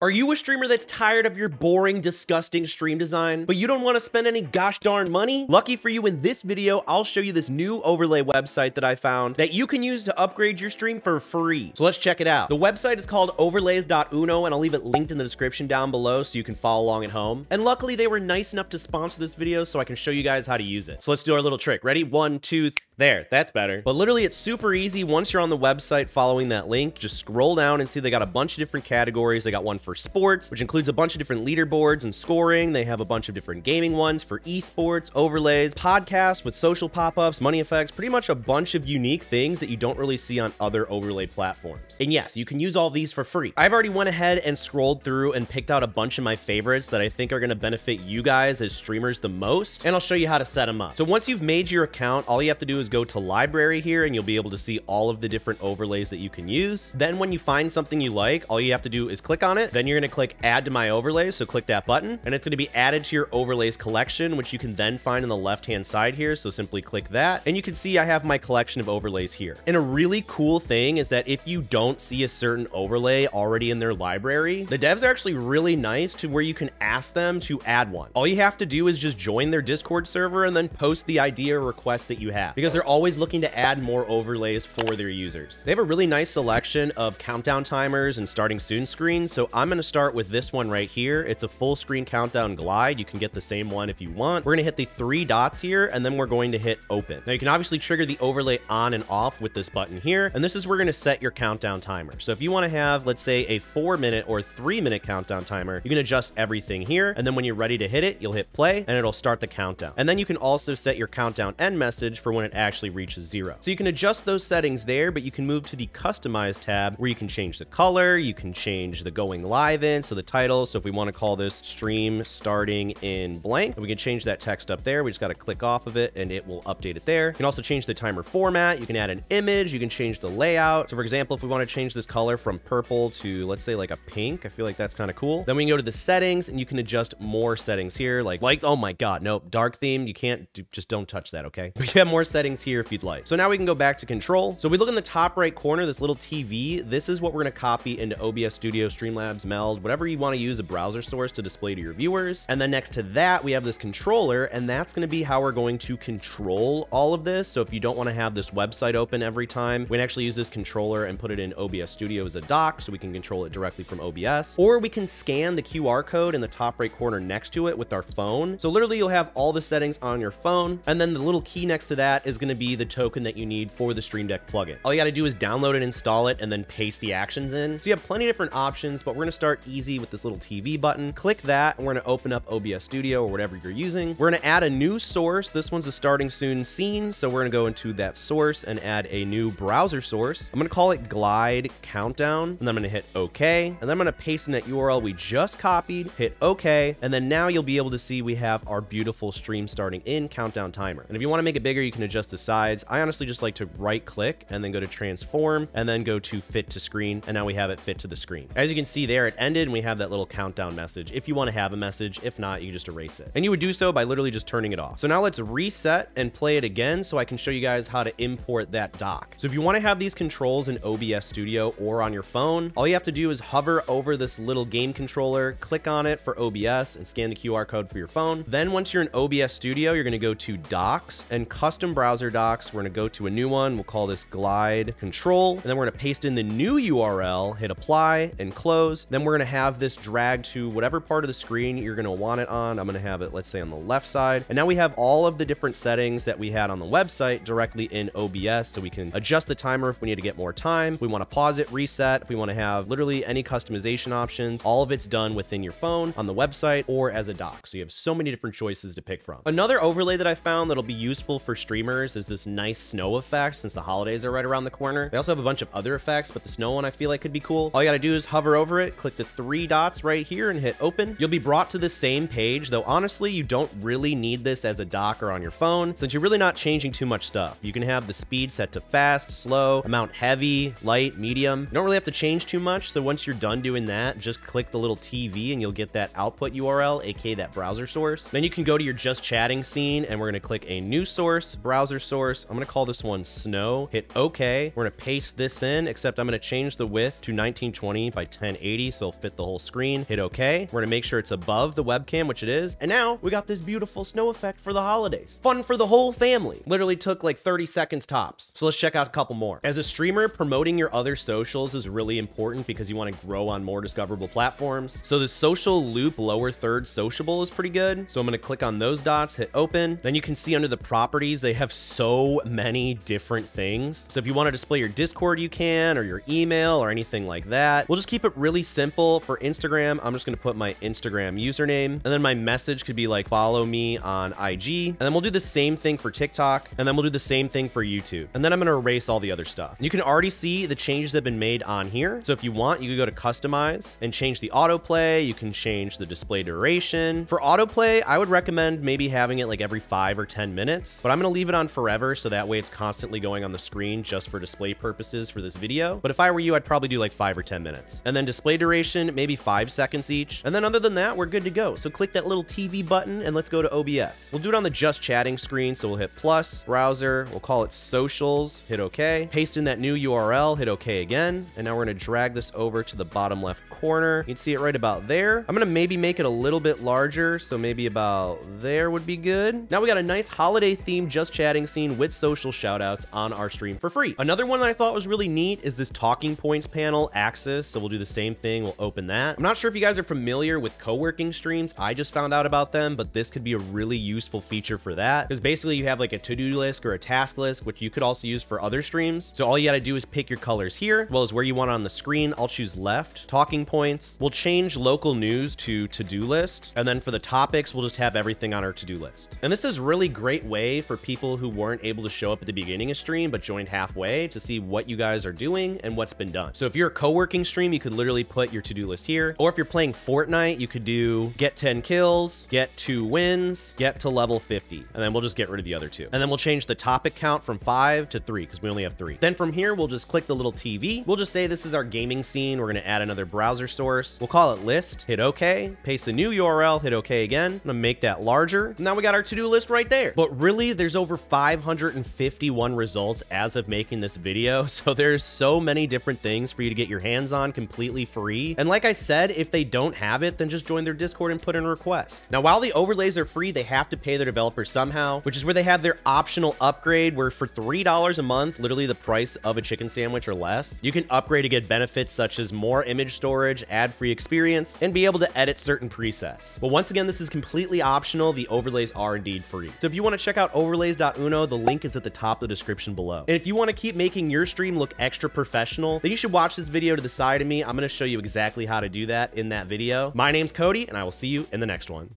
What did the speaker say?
Are you a streamer that's tired of your boring, disgusting stream design, but you don't want to spend any gosh darn money? Lucky for you, in this video, I'll show you this new overlay website that I found that you can use to upgrade your stream for free. So let's check it out. The website is called overlays.uno, and I'll leave it linked in the description down below so you can follow along at home. And luckily, they were nice enough to sponsor this video so I can show you guys how to use it. So let's do our little trick. Ready? One, two, there. That's better. But literally, it's super easy. Once you're on the website following that link, just scroll down and see they got a bunch of different categories. They got one for sports, which includes a bunch of different leaderboards and scoring. They have a bunch of different gaming ones for esports, overlays, podcasts with social pop-ups, money effects, pretty much a bunch of unique things that you don't really see on other overlay platforms. And yes, you can use all these for free. I've already went ahead and scrolled through and picked out a bunch of my favorites that I think are going to benefit you guys as streamers the most, and I'll show you how to set them up. So once you've made your account, all you have to do is go to library here and you'll be able to see all of the different overlays that you can use. Then when you find something you like, all you have to do is click on it. Then you're to click add to my overlays. So click that button and it's to be added to your overlays collection, which you can then find on the left hand side here. So simply click that and you can see I have my collection of overlays here. And a really cool thing is that if you don't see a certain overlay already in their library, the devs are actually really nice to where you can ask them to add one. All you have to do is just join their Discord server and then post the idea or request that you have because they're always looking to add more overlays for their users. They have a really nice selection of countdown timers and starting soon screens. So I'm going to start with this one right here. It's a full screen countdown glide. You can get the same one if you want. We're going to hit the three dots here and then we're going to hit open. Now you can obviously trigger the overlay on and off with this button here. And this is where we're going to set your countdown timer. So if you want to have, let's say a four minute or three minute countdown timer, you can adjust everything here. And then when you're ready to hit it, you'll hit play and it'll start the countdown. And then you can also set your countdown end message for when it actually reaches zero. So you can adjust those settings there, but you can move to the customize tab where you can change the color, you can change the going live in, so the title. So if we want to call this stream starting in blank, we can change that text up there. We just got to click off of it and it will update it there. You can also change the timer format. You can add an image. You can change the layout. So for example, if we want to change this color from purple to let's say like a pink, I feel like that's kind of cool. Then we can go to the settings and you can adjust more settings here. Like, like, oh my God, nope, dark theme. You can't do, just don't touch that. Okay. We have more settings here if you'd like. So now we can go back to control. So we look in the top right corner, this little TV, this is what we're to copy into OBS Studio, Streamlabs, Meld, whatever you want to use a browser source to display to your viewers. And then next to that, we have this controller, and that's going to be how we're going to control all of this. So if you don't want to have this website open every time, we can actually use this controller and put it in OBS Studio as a dock so we can control it directly from OBS. Or we can scan the QR code in the top right corner next to it with our phone. So literally you'll have all the settings on your phone. And then the little key next to that is going to be the token that you need for the Stream Deck plugin. All you got to do is download and install it and then paste the actions in. So you have plenty of different options, but we're going to start easy with this little TV button. Click that and we're to open up OBS Studio or whatever you're using. We're to add a new source. This one's a starting soon scene. So we're to go into that source and add a new browser source. I'm to call it glide countdown and then I'm to hit OK. And then I'm to paste in that URL we just copied, hit OK. And then now you'll be able to see we have our beautiful stream starting in countdown timer. And if you want to make it bigger, you can adjust the sides. I honestly just like to right click and then go to transform and then go to fit to screen. And now we have it fit to the screen. As you can see there, it ended and we have that little countdown message. If you want to have a message, if not, you just erase it. And you would do so by literally just turning it off. So now let's reset and play it again so I can show you guys how to import that dock. So if you want to have these controls in OBS Studio or on your phone, all you have to do is hover over this little game controller, click on it for OBS and scan the QR code for your phone. Then once you're in OBS Studio, you're going to go to docks and custom browser docks. We're going to go to a new one. We'll call this glide control. And then we're going to paste in the new URL, hit apply and close. Then we're going to have this drag to whatever part of the screen you're going to want it on. I'm going to have it, let's say on the left side. And now we have all of the different settings that we had on the website directly in OBS. So we can adjust the timer if we need to get more time. We want to pause it, reset. If we want to have literally any customization options, all of it's done within your phone on the website or as a dock. So you have so many different choices to pick from. Another overlay that I found that'll be useful for streamers is this nice snow effect since the holidays are right around the corner. They also have a bunch of other effects, but the snow one I feel like could be cool. All you gotta do is hover over it, click the three dots right here and hit open. You'll be brought to the same page, though honestly, you don't really need this as a dock or on your phone since you're really not changing too much stuff. You can have the speed set to fast, slow, amount heavy, light, medium. You don't really have to change too much. So once you're done doing that, just click the little TV and you'll get that output URL, aka that browser source. Then you can go to your just chatting scene and we're gonna click a new source, browser source. I'm gonna call this one snow, hit okay. We're gonna paste this in, except I'm gonna change the width to 1920 by 1080 So it'll fit the whole screen. Hit OK. We're gonna make sure it's above the webcam, which it is. And now we got this beautiful snow effect for the holidays. Fun for the whole family. Literally took like 30 seconds tops. So let's check out a couple more. As a streamer, promoting your other socials is really important because you want to grow on more discoverable platforms. So the social loop lower third sociable is pretty good. So I'm gonna click on those dots, hit open. Then you can see under the properties, they have so many different things. So if you want to display your Discord, you can, or your email or anything like that. We'll just keep it really simple. For Instagram, I'm just gonna put my Instagram username. And then my message could be like, follow me on IG. And then we'll do the same thing for TikTok. And then we'll do the same thing for YouTube. And then I'm gonna erase all the other stuff. You can already see the changes that have been made on here. So if you want, you can go to customize and change the autoplay. You can change the display duration. For autoplay, I would recommend maybe having it like every five or 10 minutes, but I'm gonna leave it on forever. So that way it's constantly going on the screen just for display purposes for this video. But if I were you, I'd probably do like five or 10 minutes. And then display duration, maybe five seconds each. And then other than that, we're good to go. So click that little TV button and let's go to OBS. We'll do it on the just chatting screen. So we'll hit plus, browser, we'll call it socials, hit okay, paste in that new URL, hit okay again. And now we're gonna drag this over to the bottom left corner. You can see it right about there. I'm gonna maybe make it a little bit larger. So maybe about there would be good. Now we got a nice holiday themed just chatting scene with social shoutouts on our stream for free. Another one that I thought was really neat is this talking points panel axis. So we'll do the same thing. We'll open that. I'm not sure if you guys are familiar with co-working streams. I just found out about them, but this could be a really useful feature for that because basically you have like a to-do list or a task list, which you could also use for other streams. So all you got to do is pick your colors here, as well as where you want on the screen. I'll choose left. Talking points. We'll change local news to to-do list. And then for the topics, we'll just have everything on our to-do list. And this is really great way for people who weren't able to show up at the beginning of stream, but joined halfway to see what you guys are doing and what's been done. So if you're a co-working stream, you could literally put your to-do list here. Or if you're playing Fortnite, you could do get 10 kills, get two wins, get to level 50. And then we'll just get rid of the other two. And then we'll change the topic count from five to three because we only have three. Then from here, we'll just click the little TV. We'll just say this is our gaming scene. We're going to add another browser source. We'll call it list, hit okay, paste the new URL, hit okay again. I'm going to make that larger. Now we got our to-do list right there. But really, there's over 551 results as of making this video. So there's so many different things for you to get your hands on completely free. And like I said, if they don't have it, then just join their Discord and put in a request. Now, while the overlays are free, they have to pay their developers somehow, which is where they have their optional upgrade where for $3 a month, literally the price of a chicken sandwich or less, you can upgrade to get benefits such as more image storage, ad-free experience, and be able to edit certain presets. But once again, this is completely optional. The overlays are indeed free. So if you want to check out overlays.uno, the link is at the top of the description below. And if you want to keep making your stream look extra professional, then you should watch this video to the side of me. I'm going to show you exactly how to do that in that video. My name's Cody, and I will see you in the next one.